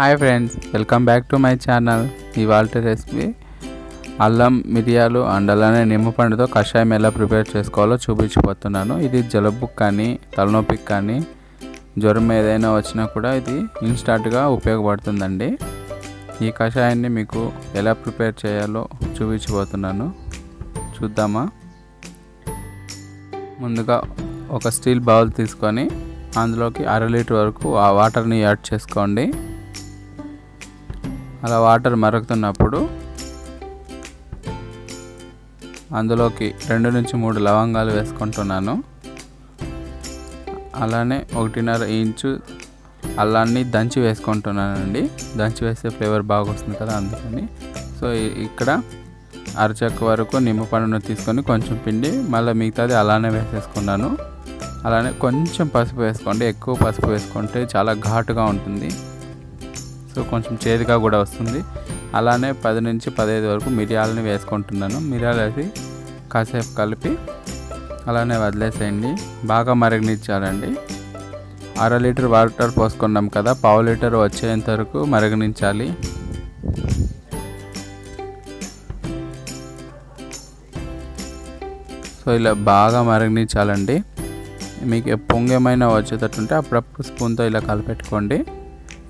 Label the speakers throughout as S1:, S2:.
S1: Hi friends welcome back to my channel. ఇవాళ recipe అల్లం మిరియాలు అండ్ అలానే నిమ్మపండుతో కషాయం ఎలా ప్రిపేర్ చేసుకోవాలో చూపించిపోతున్నాను ఇది జలుబుకి కానీ తలనొప్పికి కానీ జ్వరం ఏదైనా వచ్చినా కూడా ఇది ఇన్స్టాంట్గా ఉపయోగపడుతుందండి. ఈ కషాయాన్ని మీకు ఎలా ప్రిపేర్ చేయాలో చూపించిపోతున్నాను చూద్దామా? ముందుగా ఒక స్టీల్ బౌల్ తీసుకొని అందులోకి అర లీటర్ వరకు ఆ వాటర్ని యాడ్ చేసుకోండి. అలా వాటర్ మరుగుతున్నప్పుడు అందులోకి రెండు నుంచి మూడు లవంగాలు వేసుకుంటున్నాను. అలానే ఒకటిన్నర ఇంచు అల్లాన్ని దంచి వేసుకుంటున్నానండి. దంచి వేస్తే ఫ్లేవర్ బాగా వస్తుంది కదా అందుకని. సో ఇక్కడ అరచక్క వరకు నిమ్మపండును తీసుకొని కొంచెం పిండి మళ్ళీ మిగతాది అలానే వేసేసుకున్నాను. అలానే కొంచెం పసుపు వేసుకోండి. ఎక్కువ పసుపు వేసుకుంటే చాలా ఘాటుగా ఉంటుంది. సో కొంచెం చేదుగా కూడా వస్తుంది. అలానే పది నుంచి పదహైదు వరకు మిరియాలని వేసుకుంటున్నాను. మిరియాలు వేసి కాసేపు కలిపి అలానే వదిలేసేయండి. బాగా మరగనిచ్చాలండి. అర లీటర్ వాటర్ పోసుకున్నాం కదా పావు లీటర్ వచ్చేంత వరకు మరగనించాలి. సో ఇలా బాగా మరగనించాలండి మీకు పొంగేమైనా వచ్చేటట్టుంటే అప్పుడప్పుడు స్పూన్తో ఇలా కలిపెట్టుకోండి.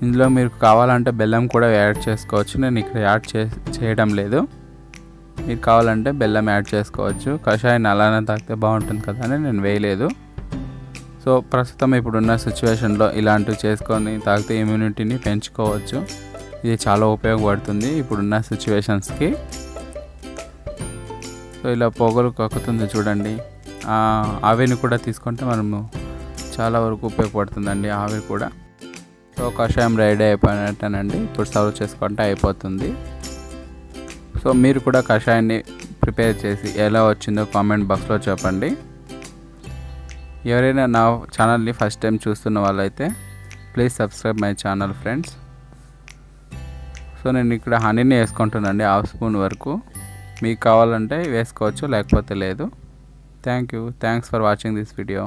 S1: ఇందులో మీరు కావాలంటే బెల్లం కూడా యాడ్ చేసుకోవచ్చు. నేను ఇక్కడ యాడ్ చే చేయడం లేదు. మీరు కావాలంటే బెల్లం యాడ్ చేసుకోవచ్చు. కషాయం అలానే తాగితే బాగుంటుంది కదా అని నేను వేయలేదు. సో ప్రస్తుతం ఇప్పుడున్న సిచ్యువేషన్లో ఇలాంటివి చేసుకొని తాగితే ఇమ్యూనిటీని పెంచుకోవచ్చు. ఇది చాలా ఉపయోగపడుతుంది ఇప్పుడున్న సిచ్యువేషన్స్కి. సో ఇలా పొగలు కక్కుతుంది చూడండి. ఆవిరిని కూడా తీసుకుంటే మనము చాలా వరకు ఉపయోగపడుతుందండి ఆవిరి కూడా. సో కషాయం రెడీ అయిపోయినట్టేనండి. ఇప్పుడు సర్వ్ చేసుకుంటే అయిపోతుంది. సో మీరు కూడా కషాయాన్ని ప్రిపేర్ చేసి ఎలా వచ్చిందో కామెంట్ బాక్స్లో చెప్పండి. ఎవరైనా నా ఛానల్ని ఫస్ట్ టైం చూస్తున్న వాళ్ళైతే please subscribe my channel friends. So నేను ఇక్కడ హనీని వేసుకుంటున్నానండి హాఫ్ స్పూన్ వరకు. మీకు కావాలంటే వేసుకోవచ్చు లేకపోతే లేదు. Thank you. Thanks for watching this video.